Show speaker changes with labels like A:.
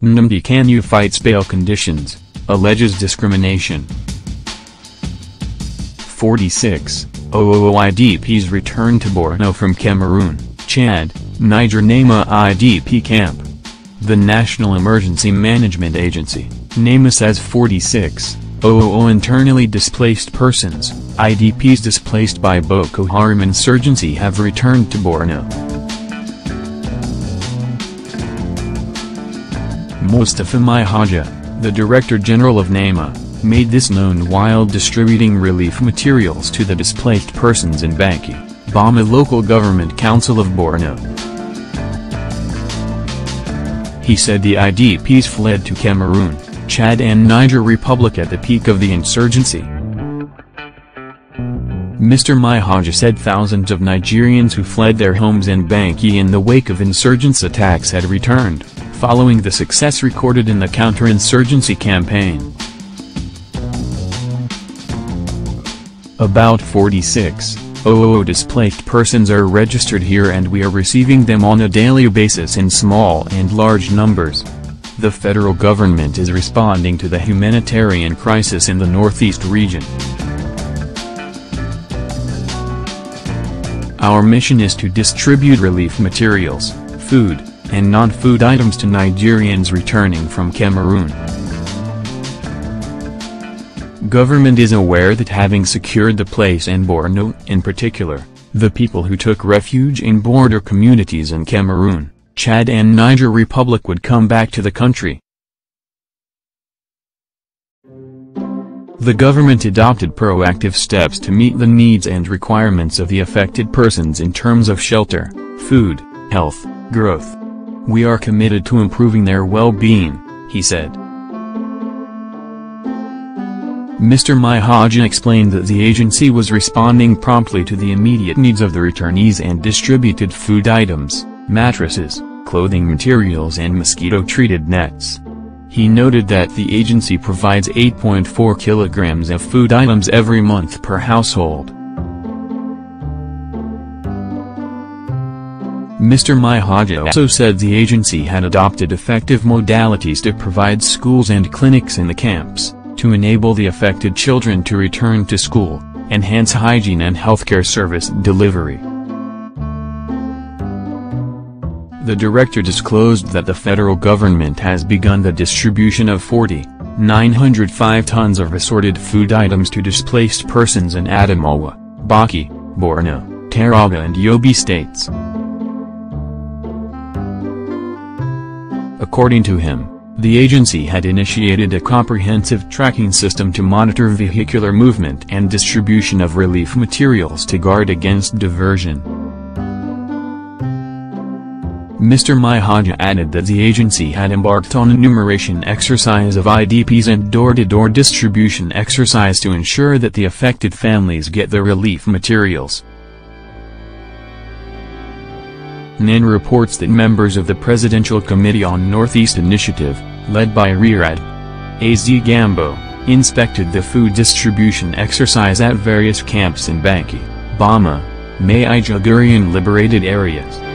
A: Nnamdi Kanu fights bail conditions, alleges discrimination. 46. OOO return to Borno from Cameroon, Chad, Niger NEMA IDP camp. The National Emergency Management Agency, NEMA says 46, OOO internally displaced persons, IDPs displaced by Boko Haram insurgency have returned to Borno. Mustafa Mai the Director General of NEMA, made this known while distributing relief materials to the displaced persons in Banki, Bama Local Government Council of Borno. He said the IDPs fled to Cameroon, Chad and Niger Republic at the peak of the insurgency. Mr. Maihaja said thousands of Nigerians who fled their homes in Banki in the wake of insurgents attacks had returned, following the success recorded in the counterinsurgency campaign. About 46 OOO displaced persons are registered here and we are receiving them on a daily basis in small and large numbers. The federal government is responding to the humanitarian crisis in the northeast region. Our mission is to distribute relief materials, food, and non-food items to Nigerians returning from Cameroon. Government is aware that having secured the place in Borno, in particular, the people who took refuge in border communities in Cameroon, Chad and Niger Republic would come back to the country. The government adopted proactive steps to meet the needs and requirements of the affected persons in terms of shelter, food, health, growth. We are committed to improving their well-being, he said. Mr. Maihaja explained that the agency was responding promptly to the immediate needs of the returnees and distributed food items, mattresses, clothing materials and mosquito-treated nets. He noted that the agency provides 8.4 kilograms of food items every month per household. Mr. Maihaja also said the agency had adopted effective modalities to provide schools and clinics in the camps to enable the affected children to return to school, enhance hygiene and healthcare service delivery. The director disclosed that the federal government has begun the distribution of 40, 905 tons of assorted food items to displaced persons in Adamawa, Bauchi, Borno, Taraba and Yobe states. According to him, the agency had initiated a comprehensive tracking system to monitor vehicular movement and distribution of relief materials to guard against diversion. Mr. Maihaja added that the agency had embarked on enumeration exercise of IDPs and door-to-door -door distribution exercise to ensure that the affected families get the relief materials. NAN reports that members of the Presidential Committee on Northeast Initiative, led by Riyad Az Gambo, inspected the food distribution exercise at various camps in Banki, Bama, Maiduguri and liberated areas.